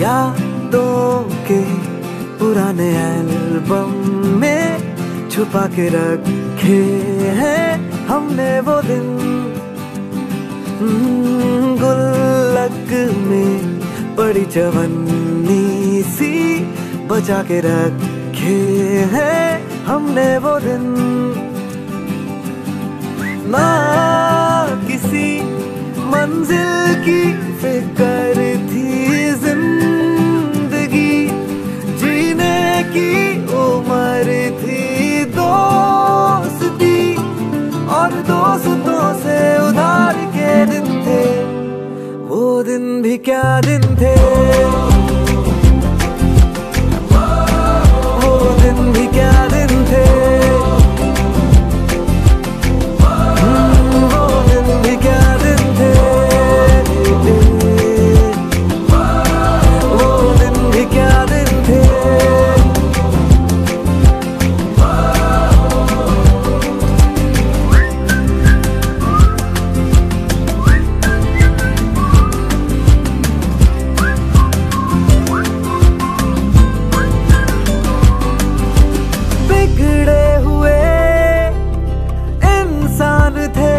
यादों के पुराने एल्बम में छुपा के रखे हैं हमने वो दिन। हम्म, गुल्लक में बड़ी जवनी सी बचा के रखे हैं हमने वो दिन। ना किसी मंजिल की फ़िक्र क्या दिन थे? ध्यान थे